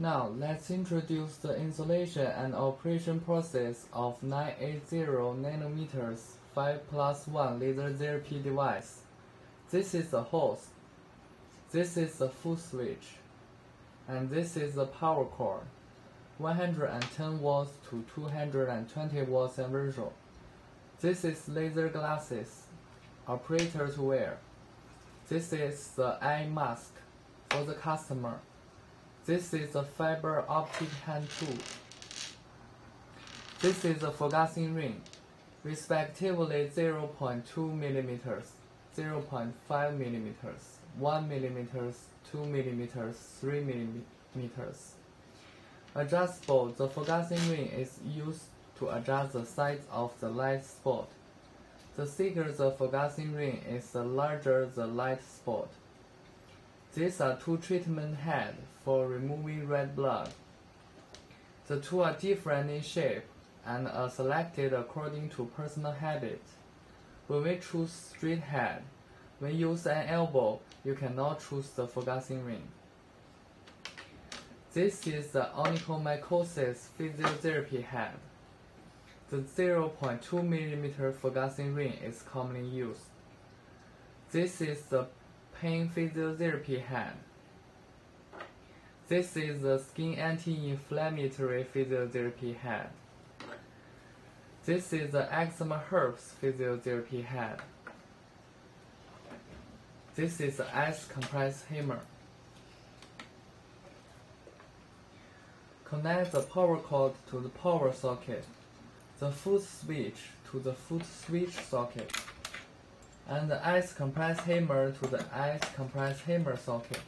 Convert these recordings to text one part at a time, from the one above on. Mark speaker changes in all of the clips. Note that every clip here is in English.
Speaker 1: Now let's introduce the installation and operation process of 980 nanometers 5 plus 1 laser therapy device. This is the host. This is the full switch. And this is the power cord. 110 watts to 220 watts conversion. This is laser glasses. Operator to wear. This is the eye mask for the customer. This is a fiber optic hand tool. This is a focusing ring, respectively 0.2 millimeters, 0.5 millimeters, 1 millimeters, 2 millimeters, 3 millimeters. Adjustable, the focusing ring is used to adjust the size of the light spot. The thicker the focusing ring is, the larger the light spot. These are two treatment heads for removing red blood. The two are different in shape and are selected according to personal habit. When we choose straight head, when you use an elbow, you cannot choose the focusing ring. This is the onychomycosis physiotherapy head. The 0.2 mm focusing ring is commonly used. This is the pain physiotherapy head. This is the skin anti-inflammatory physiotherapy head. This is the eczema herpes physiotherapy head. This is the ice compress hammer. Connect the power cord to the power socket, the foot switch to the foot switch socket, and the ice compress hammer to the ice compress hammer socket.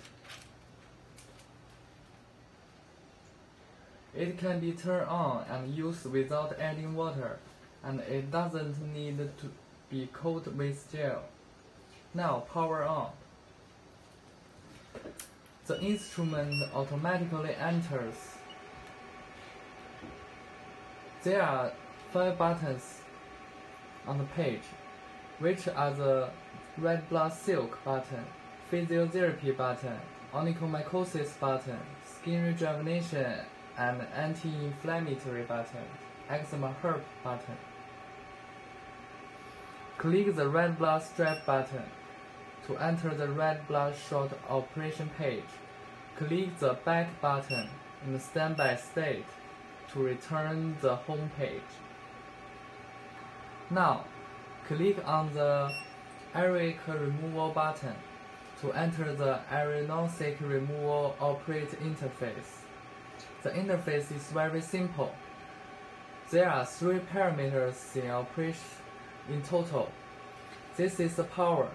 Speaker 1: It can be turned on and used without adding water, and it doesn't need to be coated with gel. Now power on. The instrument automatically enters. There are five buttons on the page, which are the red blood silk button, physiotherapy button, onychomycosis button, skin rejuvenation, and anti-inflammatory button, eczema herb button. Click the red blood strap button to enter the red blood shot operation page. Click the back button in standby state to return the home page. Now, click on the Eric removal button to enter the Aeronautic removal operate interface. The interface is very simple. There are three parameters in operation in total. This is the power.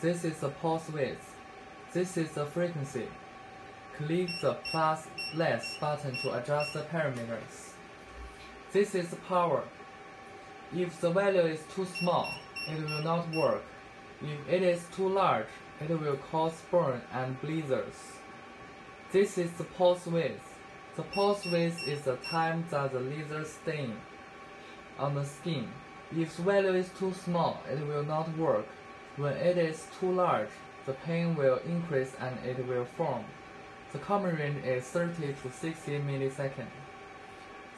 Speaker 1: This is the pulse width. This is the frequency. Click the plus less button to adjust the parameters. This is the power. If the value is too small, it will not work. If it is too large, it will cause burn and blizzards. This is the pulse width. The pulse width is the time that the laser stain on the skin. If the value is too small, it will not work. When it is too large, the pain will increase and it will form. The common range is 30 to 60 milliseconds.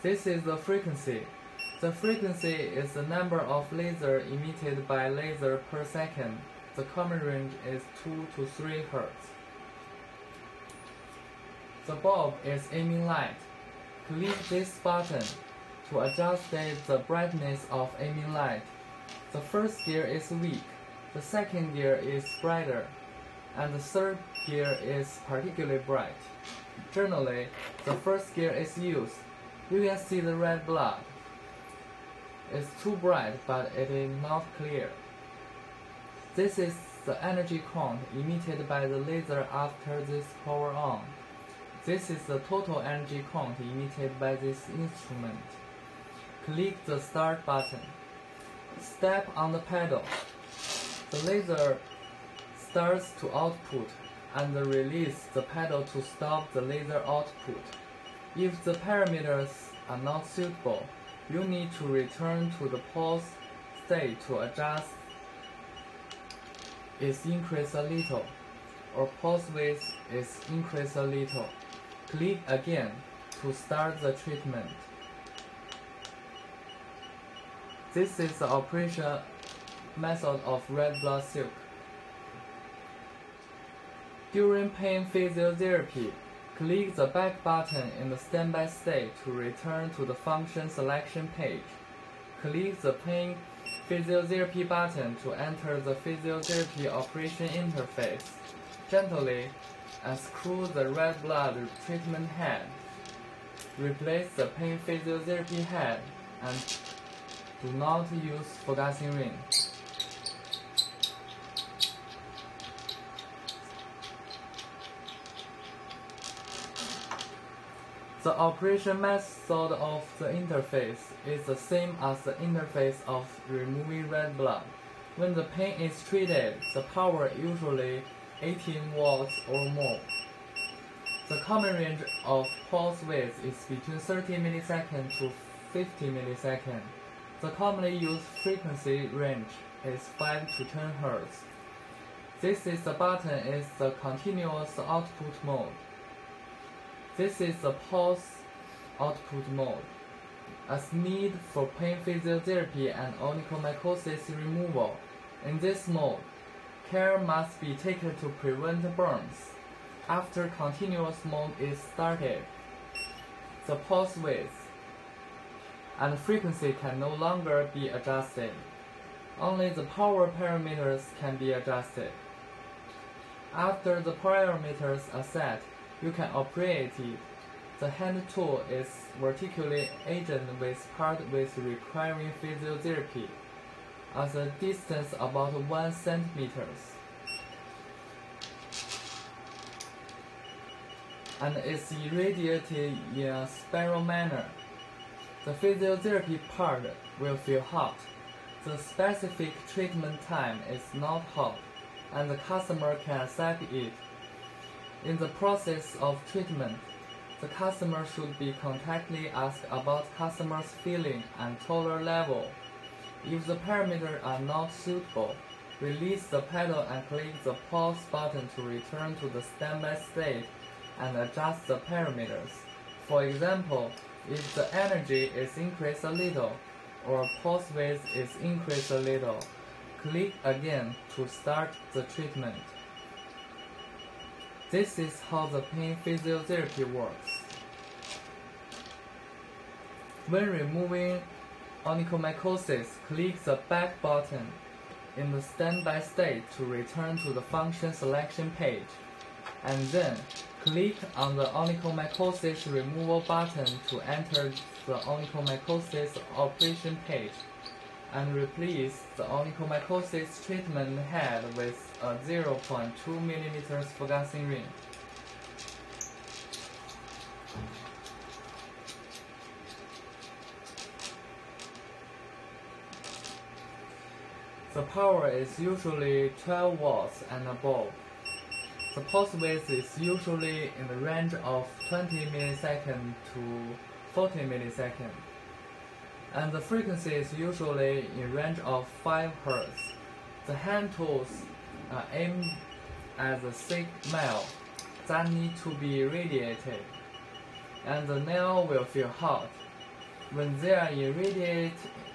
Speaker 1: This is the frequency. The frequency is the number of laser emitted by laser per second. The common range is 2 to 3 Hz. The bulb is aiming light. Click this button to adjust the brightness of aiming light. The first gear is weak, the second gear is brighter, and the third gear is particularly bright. Generally, the first gear is used. You can see the red blood. It's too bright, but it is not clear. This is the energy count emitted by the laser after this power on. This is the total energy count emitted by this instrument. Click the Start button. Step on the pedal. The laser starts to output and release the pedal to stop the laser output. If the parameters are not suitable, you need to return to the pulse state to adjust its increase a little, or pulse width is increase a little. Click again to start the treatment. This is the operation method of red blood silk. During pain physiotherapy, click the back button in the standby state to return to the function selection page. Click the pain physiotherapy button to enter the physiotherapy operation interface. Gently unscrew the red blood treatment head. Replace the pain physiotherapy head and do not use focusing ring. The operation method of the interface is the same as the interface of removing red blood. When the pain is treated, the power usually 18 watts or more. The common range of pulse width is between 30 milliseconds to 50 milliseconds. The commonly used frequency range is 5 to 10 Hz. This is the button is the continuous output mode. This is the pulse output mode. As need for pain physiotherapy and onychomycosis removal, in this mode, care must be taken to prevent burns. After continuous mode is started, the pulse width and frequency can no longer be adjusted. Only the power parameters can be adjusted. After the parameters are set, you can operate it. The hand tool is vertically agent with part with requiring physiotherapy at a distance about 1 centimeters. and is irradiated in a spiral manner. The physiotherapy part will feel hot. The specific treatment time is not hot, and the customer can accept it. In the process of treatment, the customer should be constantly asked about customer's feeling and tolerance level. If the parameters are not suitable, release the pedal and click the pause button to return to the standby state and adjust the parameters. For example, if the energy is increased a little or pulse width is increased a little, click again to start the treatment. This is how the pain physiotherapy works. When removing onychomycosis, click the back button in the standby state to return to the function selection page, and then Click on the onychomycosis removal button to enter the onychomycosis operation page and replace the onychomycosis treatment head with a 0.2 mm focusing ring. The power is usually 12 watts and above. The pulse width is usually in the range of 20 milliseconds to 40 milliseconds, and the frequency is usually in range of 5 Hz. The hand tools are aimed at the thick nail that need to be irradiated, and the nail will feel hot. When they are irradiated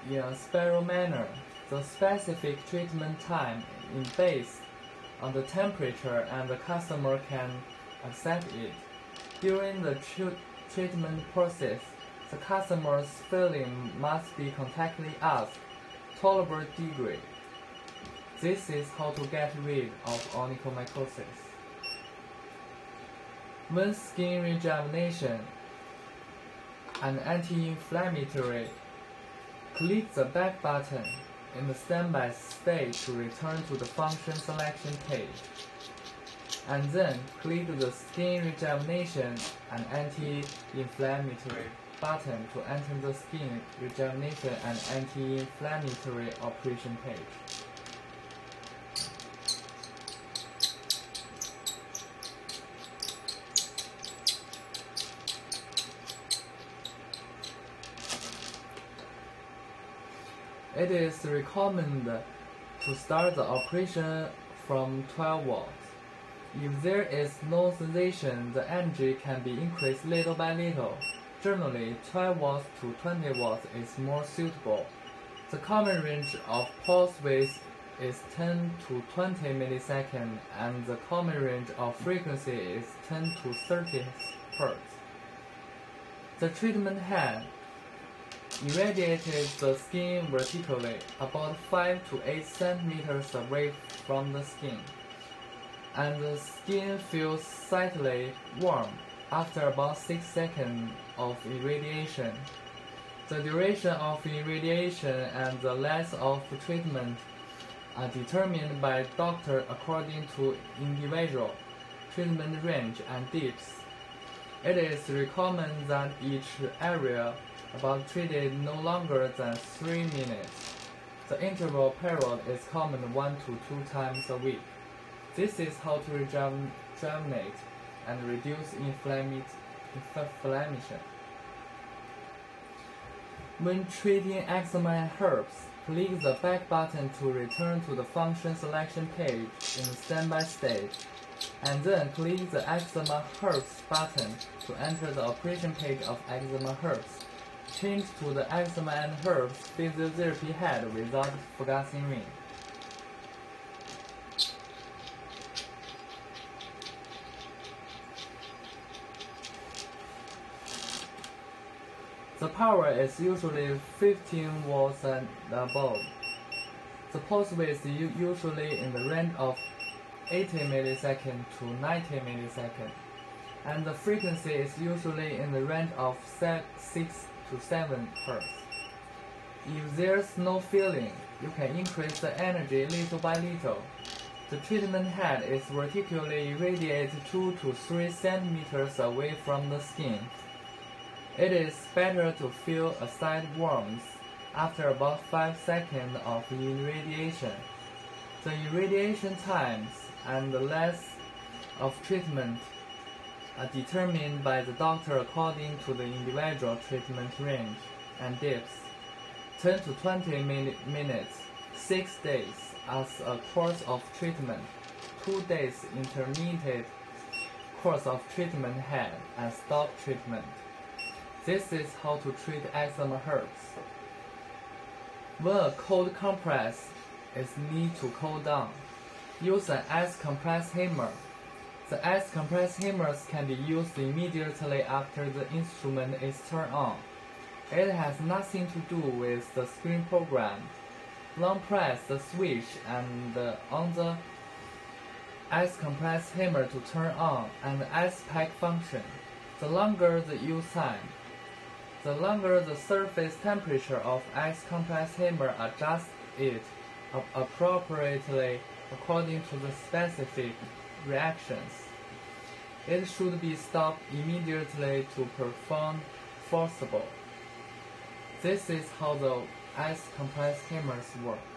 Speaker 1: in a spiral manner, the specific treatment time is based on the temperature and the customer can accept it. During the treatment process, the customer's feeling must be constantly asked, tolerable degree. This is how to get rid of onychomycosis. When skin rejuvenation and anti-inflammatory, click the back button in the standby state to return to the function selection page. And then click the skin rejuvenation and anti-inflammatory button to enter the skin rejuvenation and anti-inflammatory operation page. It is recommended to start the operation from 12 volts. If there is no sensation, the energy can be increased little by little. Generally, 12 watts to 20 watts is more suitable. The common range of pulse width is 10 to 20 milliseconds and the common range of frequency is 10 to 30 Hz. The treatment head irradiated the skin vertically about 5 to 8 centimeters away from the skin, and the skin feels slightly warm after about 6 seconds of irradiation. The duration of irradiation and the length of treatment are determined by doctor according to individual treatment range and depth. It is recommended that each area about treated no longer than 3 minutes. The interval period is common 1 to 2 times a week. This is how to rejuvenate and reduce inflammation. When treating eczema and herpes, click the back button to return to the function selection page in the standby state, and then click the eczema herpes button to enter the operation page of eczema herpes. Change to the eczema and herpes physiotherapy head without forgetting ring. The power is usually 15 watts and above. The pulse width is usually in the range of 80 milliseconds to 90 milliseconds, and the frequency is usually in the range of 6 to 7 Hz. If there's no feeling, you can increase the energy little by little. The treatment head is vertically irradiated 2 to 3 centimeters away from the skin. It is better to feel a slight warmth after about 5 seconds of irradiation. The irradiation times and the length of treatment are determined by the doctor according to the individual treatment range and depth. 10 to 20 minutes, 6 days as a course of treatment, 2 days intermittent course of treatment head and stop treatment. This is how to treat eczema herpes. When a cold compress is need to cool down, use an ice compress hammer. The ice compress hammers can be used immediately after the instrument is turned on. It has nothing to do with the screen program. Long press the switch and on the ice compress hammer to turn on and the ice pack function. The longer the use time, the longer the surface temperature of ice compress hammer adjusts it appropriately according to the specific reactions. It should be stopped immediately to perform forcible. This is how the ice compress hammers work.